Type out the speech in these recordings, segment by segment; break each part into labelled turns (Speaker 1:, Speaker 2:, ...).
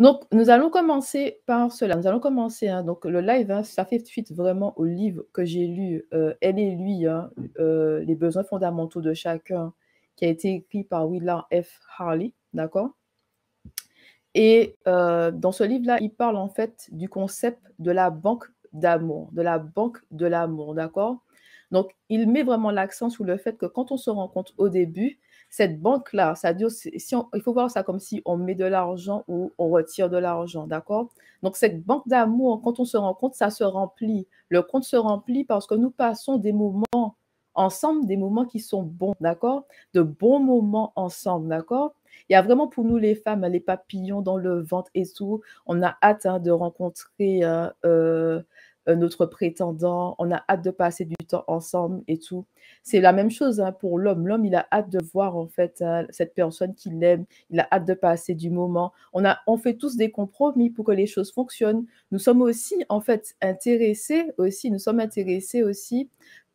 Speaker 1: Donc, nous allons commencer par cela. Nous allons commencer, hein, donc le live, hein, ça fait suite vraiment au livre que j'ai lu, euh, Elle et lui, hein, euh, les besoins fondamentaux de chacun, qui a été écrit par Willard F. Harley, d'accord? Et euh, dans ce livre-là, il parle en fait du concept de la banque d'amour, de la banque de l'amour, d'accord? Donc, il met vraiment l'accent sur le fait que quand on se rencontre au début, cette banque-là, dire, si il faut voir ça comme si on met de l'argent ou on retire de l'argent, d'accord? Donc, cette banque d'amour, quand on se rencontre, ça se remplit. Le compte se remplit parce que nous passons des moments ensemble, des moments qui sont bons, d'accord? De bons moments ensemble, d'accord? Il y a vraiment pour nous les femmes les papillons dans le ventre et tout. On a hâte hein, de rencontrer euh, euh, notre prétendant, on a hâte de passer du temps ensemble et tout. C'est la même chose hein, pour l'homme. L'homme, il a hâte de voir en fait hein, cette personne qu'il aime, il a hâte de passer du moment. On, a, on fait tous des compromis pour que les choses fonctionnent. Nous sommes aussi en fait intéressés aussi, nous sommes intéressés aussi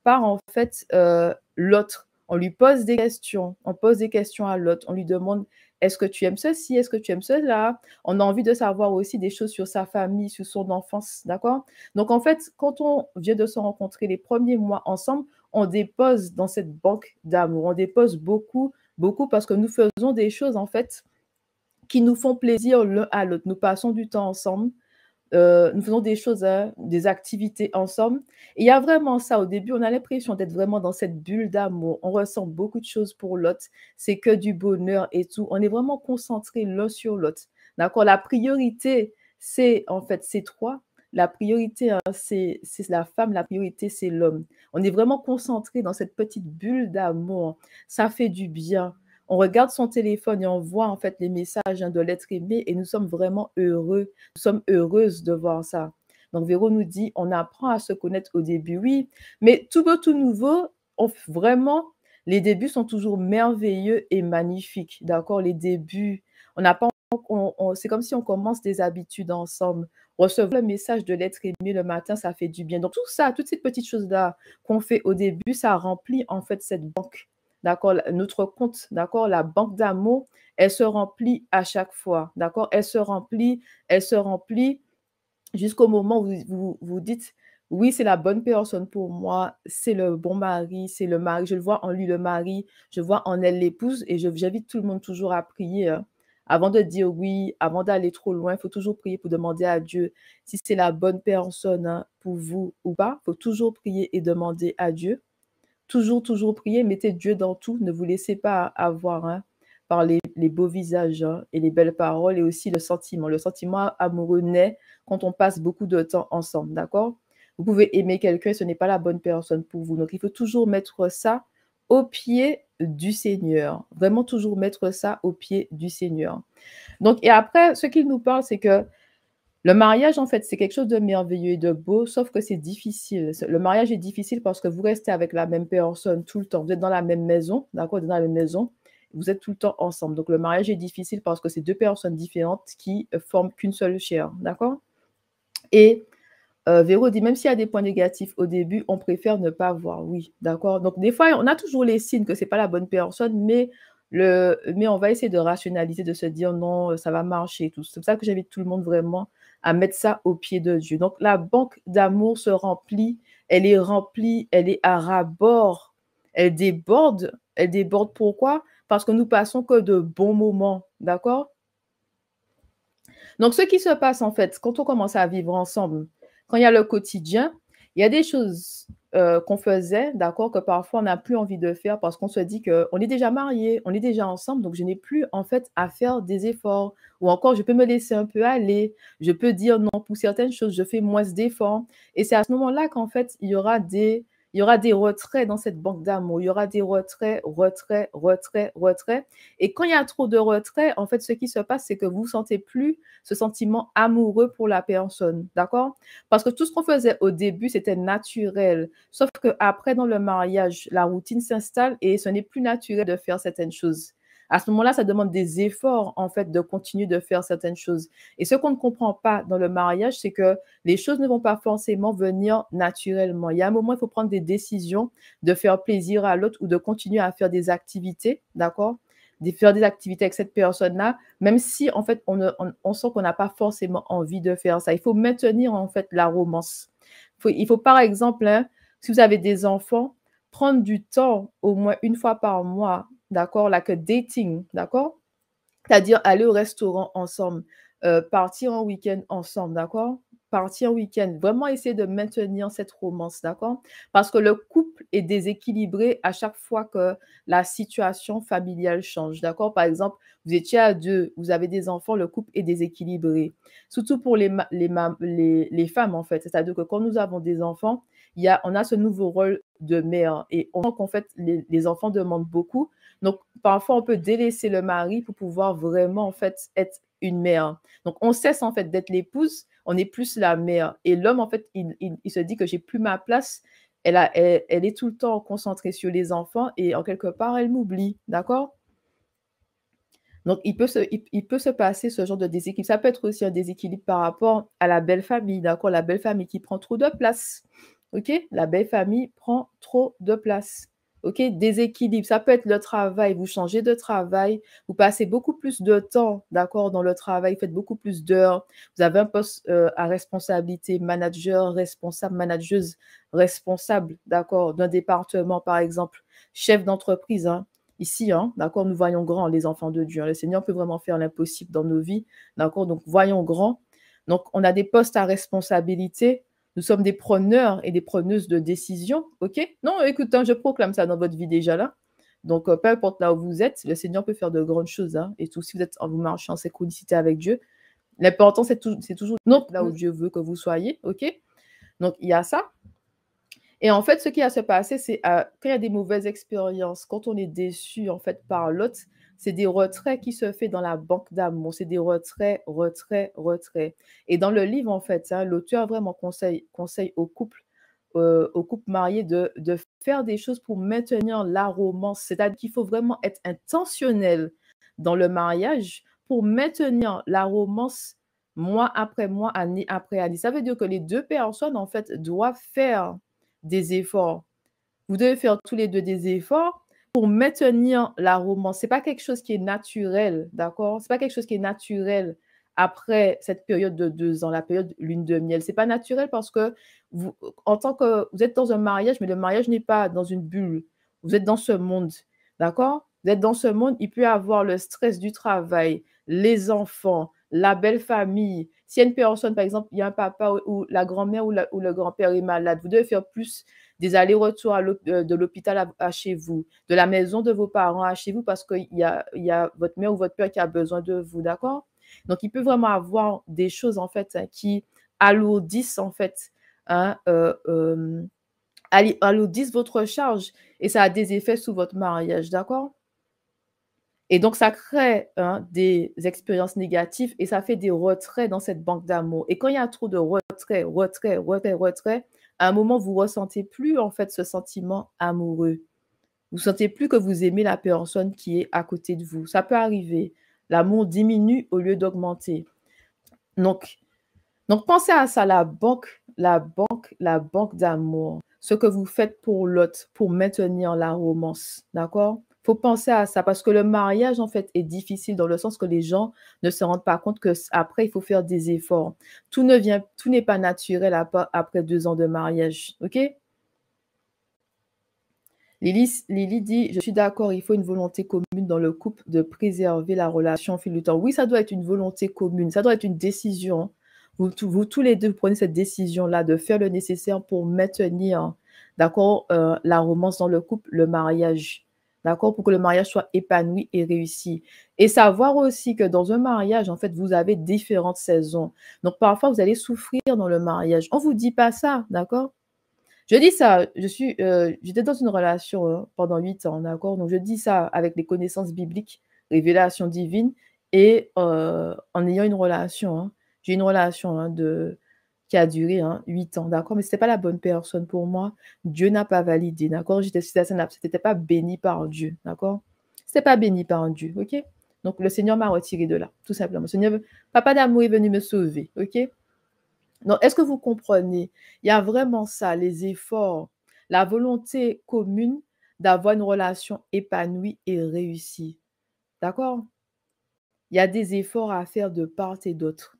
Speaker 1: par en fait euh, l'autre. On lui pose des questions, on pose des questions à l'autre, on lui demande est-ce que tu aimes ceci? Est-ce que tu aimes cela? On a envie de savoir aussi des choses sur sa famille, sur son enfance, d'accord? Donc en fait, quand on vient de se rencontrer les premiers mois ensemble, on dépose dans cette banque d'amour, on dépose beaucoup, beaucoup parce que nous faisons des choses en fait qui nous font plaisir l'un à l'autre. Nous passons du temps ensemble, euh, nous faisons des choses, hein, des activités ensemble. Il y a vraiment ça. Au début, on a l'impression d'être vraiment dans cette bulle d'amour. On ressent beaucoup de choses pour l'autre. C'est que du bonheur et tout. On est vraiment concentré l'un sur l'autre. D'accord? La priorité, c'est en fait ces trois. La priorité, hein, c'est la femme. La priorité, c'est l'homme. On est vraiment concentré dans cette petite bulle d'amour. Ça fait du bien on regarde son téléphone et on voit en fait les messages hein, de l'être aimé et nous sommes vraiment heureux. Nous sommes heureuses de voir ça. Donc Véro nous dit, on apprend à se connaître au début, oui, mais tout beau, tout nouveau, vraiment, les débuts sont toujours merveilleux et magnifiques, d'accord Les débuts, on n'a pas, c'est comme si on commence des habitudes ensemble. Recevoir le message de l'être aimé le matin, ça fait du bien. Donc tout ça, toutes ces petites choses-là qu'on fait au début, ça remplit en fait cette banque d'accord, notre compte, d'accord, la banque d'amour, elle se remplit à chaque fois, d'accord, elle se remplit, elle se remplit jusqu'au moment où vous vous, dites, oui, c'est la bonne personne pour moi, c'est le bon mari, c'est le mari, je le vois en lui le mari, je vois en elle l'épouse, et j'invite tout le monde toujours à prier. Hein. Avant de dire oui, avant d'aller trop loin, il faut toujours prier pour demander à Dieu si c'est la bonne personne hein, pour vous ou pas. Il faut toujours prier et demander à Dieu. Toujours, toujours prier, mettez Dieu dans tout, ne vous laissez pas avoir hein, par les, beaux visages hein, et les belles paroles et aussi le sentiment. Le sentiment amoureux naît quand on passe beaucoup de temps ensemble, d'accord? Vous pouvez aimer quelqu'un, ce n'est pas la bonne personne pour vous. Donc, il faut toujours mettre ça au pied du Seigneur. Vraiment toujours mettre ça au pied du Seigneur. Donc, et après, ce qu'il nous parle, c'est que le mariage, en fait, c'est quelque chose de merveilleux et de beau, sauf que c'est difficile. Le mariage est difficile parce que vous restez avec la même personne tout le temps. Vous êtes dans la même maison, d'accord Dans la même maison. Vous êtes tout le temps ensemble. Donc, le mariage est difficile parce que c'est deux personnes différentes qui forment qu'une seule chair, d'accord? Et euh, Véro dit, même s'il y a des points négatifs au début, on préfère ne pas voir. Oui, d'accord Donc, des fois, on a toujours les signes que ce n'est pas la bonne personne, mais le, mais on va essayer de rationaliser, de se dire non, ça va marcher. tout. C'est pour ça que j'invite tout le monde vraiment à mettre ça au pied de Dieu. Donc la banque d'amour se remplit, elle est remplie, elle est à rabord, elle déborde. Elle déborde pourquoi? Parce que nous passons que de bons moments, d'accord? Donc ce qui se passe en fait, quand on commence à vivre ensemble, quand il y a le quotidien, il y a des choses euh, qu'on faisait, d'accord, que parfois on n'a plus envie de faire parce qu'on se dit qu'on est déjà marié, on est déjà ensemble, donc je n'ai plus en fait à faire des efforts. Ou encore, je peux me laisser un peu aller, je peux dire non pour certaines choses, je fais moins d'efforts. Et c'est à ce moment-là qu'en fait, il y aura des il y aura des retraits dans cette banque d'amour. Il y aura des retraits, retraits, retraits, retraits. Et quand il y a trop de retraits, en fait, ce qui se passe, c'est que vous ne sentez plus ce sentiment amoureux pour la personne. D'accord? Parce que tout ce qu'on faisait au début, c'était naturel. Sauf qu'après, dans le mariage, la routine s'installe et ce n'est plus naturel de faire certaines choses. À ce moment-là, ça demande des efforts, en fait, de continuer de faire certaines choses. Et ce qu'on ne comprend pas dans le mariage, c'est que les choses ne vont pas forcément venir naturellement. Il y a un moment, il faut prendre des décisions de faire plaisir à l'autre ou de continuer à faire des activités, d'accord? De faire des activités avec cette personne-là, même si en fait on, sent qu'on n'a pas forcément envie de faire ça. Il faut maintenir en fait la romance. il faut par exemple, hein, si vous avez des enfants, prendre du temps au moins une fois par mois, d'accord, là que dating, d'accord, c'est-à-dire aller au restaurant ensemble, euh, partir en week-end ensemble, d'accord? Partir en week-end, vraiment essayer de maintenir cette romance, d'accord? Parce que le couple est déséquilibré à chaque fois que la situation familiale change, d'accord? Par exemple, vous étiez à deux, vous avez des enfants, le couple est déséquilibré. Surtout pour les, les, les, femmes, en fait. C'est-à-dire que quand nous avons des enfants, il y a, on a ce nouveau rôle de mère et on sent qu'en fait, les, les enfants demandent beaucoup. Donc, parfois, on peut délaisser le mari pour pouvoir vraiment, en fait, être une mère. Donc, on cesse en fait d'être l'épouse, on est plus la mère. Et l'homme, en fait, il, se dit que j'ai plus ma place. Elle, est tout le temps concentrée sur les enfants et en quelque part, elle m'oublie. D'accord? Donc, il peut, se, il, peut se passer ce genre de déséquilibre. Ça peut être aussi un déséquilibre par rapport à la belle famille, d'accord? La belle famille qui prend trop de place. OK? La belle famille prend trop de place. OK, déséquilibre. Ça peut être le travail. Vous changez de travail, vous passez beaucoup plus de temps, d'accord, dans le travail, vous faites beaucoup plus d'heures. Vous avez un poste euh, à responsabilité, manager, responsable, manageuse, responsable, d'accord, d'un département, par exemple, chef d'entreprise. Hein. Ici, hein, d'accord, nous voyons grand, les enfants de Dieu. Hein. Le Seigneur peut vraiment faire l'impossible dans nos vies, d'accord. Donc, voyons grand. Donc, on a des postes à responsabilité nous sommes des preneurs et des preneuses de décision, ok? Non, écoute, hein, je proclame ça dans votre vie déjà là. Donc, euh, peu importe là où vous êtes, le Seigneur peut faire de grandes choses. Hein, et tout, si vous êtes en vous marchant en synchronicité avec Dieu, l'important, c'est, toujours non, là où Dieu veut que vous soyez, ok? Donc, il y a ça. Et en fait, ce qui va se passer, c'est euh, quand il y a des mauvaises expériences, quand on est déçu en fait par l'autre, c'est des retraits qui se fait dans la banque d'amour. C'est des retraits, retraits, retraits. Et dans le livre, en fait, hein, l'auteur vraiment conseille, conseille au couple, euh, au couple marié de, de, faire des choses pour maintenir la romance. C'est-à-dire qu'il faut vraiment être intentionnel dans le mariage pour maintenir la romance mois après mois, année après année. Ça veut dire que les deux personnes, en fait, doivent faire des efforts. Vous devez faire tous les deux des efforts pour maintenir la romance. C'est pas quelque chose qui est naturel, d'accord? C'est pas quelque chose qui est naturel après cette période de deux ans, la période lune de miel. C'est pas naturel parce que vous, en tant que vous êtes dans un mariage, mais le mariage n'est pas dans une bulle. Vous êtes dans ce monde, d'accord? Vous êtes dans ce monde. Il peut y avoir le stress du travail, les enfants, la belle famille. Si une personne, par exemple, il y a un papa ou, la grand-mère ou, le grand-père est malade, vous devez faire plus des allers-retours euh, de l'hôpital à, chez vous, de la maison de vos parents à chez vous parce qu'il y a, votre mère ou votre père qui a besoin de vous, d'accord? Donc, il peut vraiment avoir des choses, en fait, hein, qui alourdissent, en fait, hein, euh, euh, alourdissent votre charge et ça a des effets sur votre mariage, d'accord? Et donc, ça crée hein, des expériences négatives et ça fait des retraits dans cette banque d'amour. Et quand il y a trop de retraits, retraits, retraits, retraits, à un moment, vous ressentez plus en fait ce sentiment amoureux. Vous sentez plus que vous aimez la personne qui est à côté de vous. Ça peut arriver. L'amour diminue au lieu d'augmenter. Donc, donc pensez à ça, la banque, la banque, la banque d'amour. Ce que vous faites pour l'autre, pour maintenir la romance. D'accord? Faut penser à ça parce que le mariage, en fait, est difficile dans le sens que les gens ne se rendent pas compte que après il faut faire des efforts. Tout ne vient, tout n'est pas naturel après deux ans de mariage. OK? Lily, dit, je suis d'accord, il faut une volonté commune dans le couple de préserver la relation au fil du temps. Oui, ça doit être une volonté commune, ça doit être une décision. Vous, vous tous les deux prenez cette décision-là de faire le nécessaire pour maintenir, d'accord, euh, la romance dans le couple, le mariage d'accord, pour que le mariage soit épanoui et réussi. Et savoir aussi que dans un mariage, en fait, vous avez différentes saisons. Donc, parfois, vous allez souffrir dans le mariage. On ne vous dit pas ça, d'accord? Je dis ça, je suis, euh, j'étais dans une relation hein, pendant huit ans, d'accord? Donc, je dis ça avec les connaissances bibliques, révélation divine, et euh, en ayant une relation. Hein. J'ai une relation hein, de qui a duré hein, 8 ans, d'accord Mais ce n'était pas la bonne personne pour moi. Dieu n'a pas validé, d'accord J'étais ce n'était pas béni par Dieu, d'accord Ce n'était pas béni par Dieu, ok Donc le Seigneur m'a retiré de là, tout simplement. Le Seigneur, Papa d'amour est venu me sauver, ok Donc est-ce que vous comprenez? Il y a vraiment ça, les efforts, la volonté commune d'avoir une relation épanouie et réussie. D'accord? Il y a des efforts à faire de part et d'autre.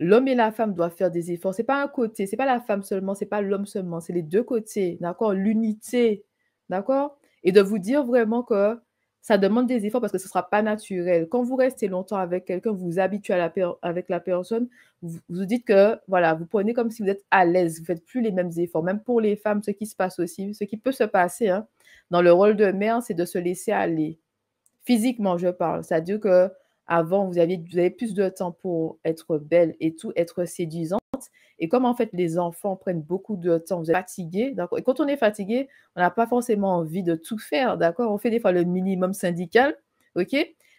Speaker 1: L'homme et la femme doivent faire des efforts. C'est pas un côté, c'est pas la femme seulement, c'est pas l'homme seulement, c'est les deux côtés, d'accord? L'unité, d'accord? Et de vous dire vraiment que ça demande des efforts parce que ce ne sera pas naturel. Quand vous restez longtemps avec quelqu'un, vous vous habituez avec la personne, vous vous dites que, voilà, vous prenez comme si vous êtes à l'aise, vous faites plus les mêmes efforts. Même pour les femmes, ce qui se passe aussi, ce qui peut se passer, hein, dans le rôle de mère, c'est de se laisser aller. Physiquement, je parle. C'est-à-dire que avant, vous aviez, vous avez plus de temps pour être belle et tout, être séduisante. Et comme en fait les enfants prennent beaucoup de temps, vous êtes fatigué? Et quand on est fatigué, on n'a pas forcément envie de tout faire, d'accord? On fait des fois le minimum syndical, ok?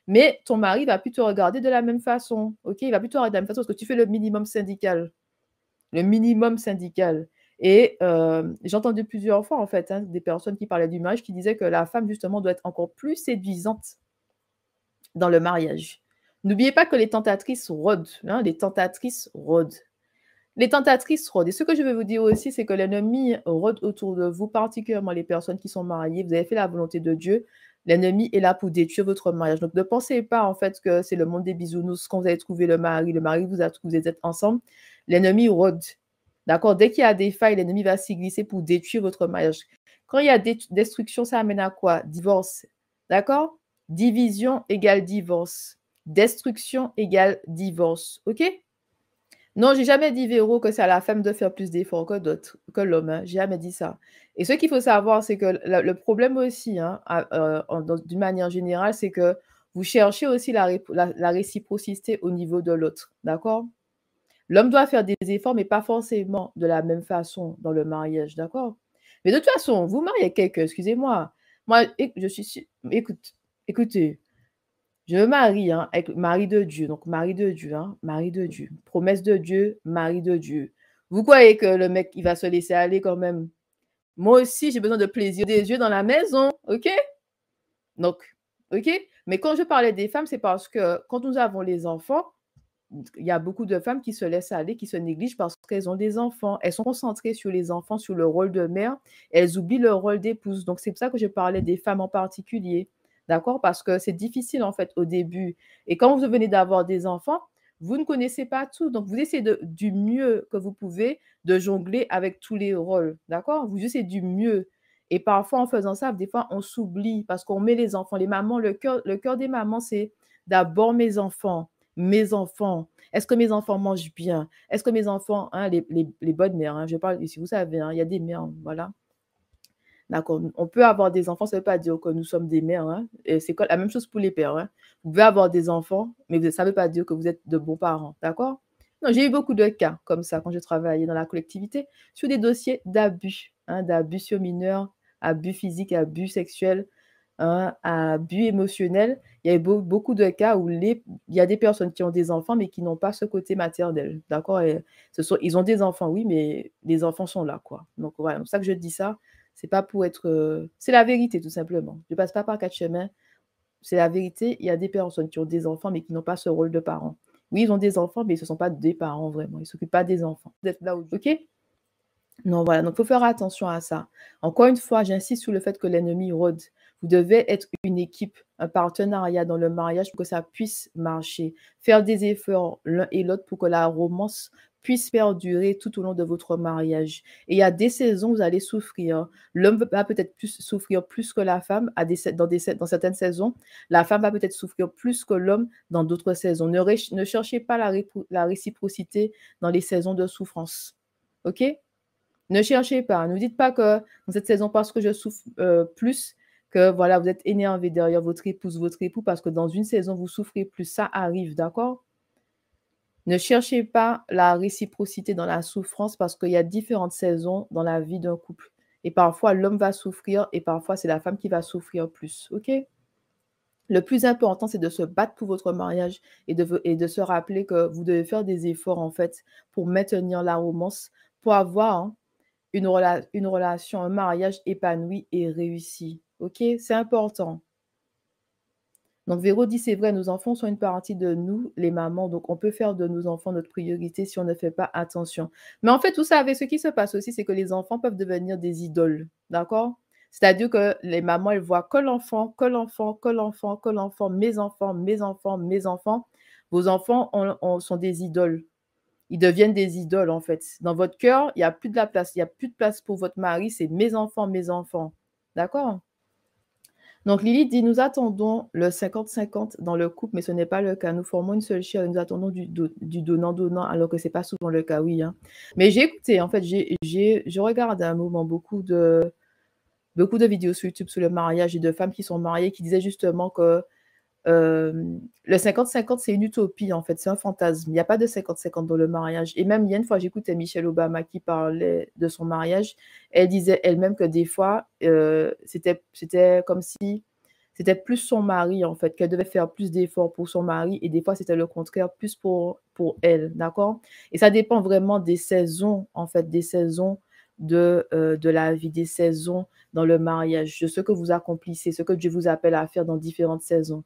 Speaker 1: Mais ton mari va plus te regarder de la même façon, ok? Il va plus te regarder de la même façon parce que tu fais le minimum syndical. Le minimum syndical. Et euh, j'ai entendu plusieurs fois, en fait, hein, des personnes qui parlaient du mariage qui disaient que la femme, justement, doit être encore plus séduisante dans le mariage. N'oubliez pas que les tentatrices rôdent, hein, les tentatrices rôdent. Les tentatrices rôdent. Et ce que je vais vous dire aussi, c'est que l'ennemi rôde autour de vous, particulièrement les personnes qui sont mariées. Vous avez fait la volonté de Dieu. L'ennemi est là pour détruire votre mariage. Donc, ne pensez pas en fait que c'est le monde des bisounours quand vous avez trouvé le mari, le mari vous a trouvé, vous êtes ensemble. L'ennemi rôde. D'accord? Dès qu'il y a des failles, l'ennemi va s'y glisser pour détruire votre mariage. Quand il y a destruction, ça amène à quoi? Divorce. D'accord? Division égale divorce. Destruction égale divorce. OK? Non, j'ai jamais dit, Véro, que c'est à la femme de faire plus d'efforts que d'autres, que l'homme. Hein. J'ai jamais dit ça. Et ce qu'il faut savoir, c'est que le, problème aussi, hein, euh, d'une manière générale, c'est que vous cherchez aussi la, réciprocité au niveau de l'autre. D'accord? L'homme doit faire des efforts, mais pas forcément de la même façon dans le mariage. D'accord? Mais de toute façon, vous mariez quelqu'un, excusez-moi. Moi, je suis. Écoute, écoutez, je me marie hein, avec mari de Dieu. Donc, mari de Dieu, hein, mari de Dieu. Promesse de Dieu, mari de Dieu. Vous croyez que le mec, il va se laisser aller quand même? Moi aussi, j'ai besoin de plaisir des yeux dans la maison, ok? Donc, ok? Mais quand je parlais des femmes, c'est parce que quand nous avons les enfants, il y a beaucoup de femmes qui se laissent aller, qui se négligent parce qu'elles ont des enfants. Elles sont concentrées sur les enfants, sur le rôle de mère. Elles oublient le rôle d'épouse. Donc, c'est pour ça que je parlais des femmes en particulier. D'accord? Parce que c'est difficile en fait au début. Et quand vous venez d'avoir des enfants, vous ne connaissez pas tout. Donc, vous essayez du mieux que vous pouvez de jongler avec tous les rôles. D'accord? Vous essayez du mieux. Et parfois, en faisant ça, des fois, on s'oublie parce qu'on met les enfants. Les mamans, le cœur, des mamans, c'est d'abord mes enfants. Mes enfants. Est-ce que mes enfants mangent bien? Est-ce que mes enfants, hein, les, les, bonnes mères, hein, je parle ici, vous savez, hein, il y a des mères, voilà. D'accord. On peut avoir des enfants, ça ne veut pas dire que nous sommes des mères. Hein. c'est la même chose pour les pères. Hein. Vous pouvez avoir des enfants, mais ça ne veut pas dire que vous êtes de bons parents. D'accord? Non, j'ai eu beaucoup de cas comme ça quand je travaillais dans la collectivité sur des dossiers d'abus, hein, d'abus sur mineurs, abus physiques, abus sexuels, abus émotionnels. Il y a eu beaucoup de cas où il y a des personnes qui ont des enfants, mais qui n'ont pas ce côté maternel. D'accord? Ils ont des enfants, oui, mais les enfants sont là. quoi. Donc voilà, c'est pour ça que je dis ça. C'est pas pour être. Euh, c'est la vérité, tout simplement. Je passe pas par quatre chemins. C'est la vérité. Il y a des personnes qui ont des enfants, mais qui n'ont pas ce rôle de parents. Oui, ils ont des enfants, mais ce ne sont pas des parents vraiment. Ils ne s'occupent pas des enfants. Vous là où OK? Non, voilà. Donc, il faut faire attention à ça. Encore une fois, j'insiste sur le fait que l'ennemi rôde. Vous devez être une équipe, un partenariat dans le mariage pour que ça puisse marcher. Faire des efforts l'un et l'autre pour que la romance puisse perdurer tout au long de votre mariage. Et il y a des saisons où vous allez souffrir. L'homme va peut-être plus souffrir plus que la femme dans, certaines saisons. La femme va peut-être souffrir plus que l'homme dans d'autres saisons. Ne, cherchez pas la, la, réciprocité dans les saisons de souffrance. OK? Ne cherchez pas. Ne dites pas que dans cette saison, parce que je souffre euh, plus, que voilà, vous êtes énervé derrière votre épouse, votre époux, parce que dans une saison, vous souffrez plus. Ça arrive, d'accord? Ne cherchez pas la réciprocité dans la souffrance parce qu'il y a différentes saisons dans la vie d'un couple. Et parfois, l'homme va souffrir et parfois, c'est la femme qui va souffrir plus. OK? Le plus important, c'est de se battre pour votre mariage et de, se rappeler que vous devez faire des efforts, en fait, pour maintenir la romance, pour avoir hein, une, une relation, un mariage épanoui et réussi. OK? C'est important. Donc Véro dit, c'est vrai, nos enfants sont une partie de nous, les mamans, donc on peut faire de nos enfants notre priorité si on ne fait pas attention. Mais en fait, tout ça, avec ce qui se passe aussi, c'est que les enfants peuvent devenir des idoles, d'accord? C'est-à-dire que les mamans, elles voient que l'enfant, que l'enfant, que l'enfant, que l'enfant, mes enfants, mes enfants, mes enfants. Vos enfants sont des idoles. Ils deviennent des idoles, en fait. Dans votre cœur, il n'y a plus de la place. Il n'y a plus de place pour votre mari. C'est mes enfants, mes enfants. D'accord? Donc Lily dit, nous attendons le 50-50 dans le couple, mais ce n'est pas le cas. Nous formons une seule chair et nous attendons du, donnant-donnant, alors que ce n'est pas souvent le cas, oui. Hein. Mais j'ai écouté, en fait, j'ai, je regarde à un moment beaucoup de, beaucoup de vidéos sur YouTube sur le mariage et de femmes qui sont mariées qui disaient justement que euh, le 50-50, c'est une utopie, en fait, c'est un fantasme. Il n'y a pas de 50-50 dans le mariage. Et même, il y a une fois, j'écoutais Michelle Obama qui parlait de son mariage. Elle disait elle-même que des fois, euh, c'était comme si c'était plus son mari, en fait, qu'elle devait faire plus d'efforts pour son mari. Et des fois, c'était le contraire, plus pour, pour elle, d'accord? Et ça dépend vraiment des saisons, en fait, des saisons de, euh, de la vie, des saisons dans le mariage, de ce que vous accomplissez, ce que Dieu vous appelle à faire dans différentes saisons.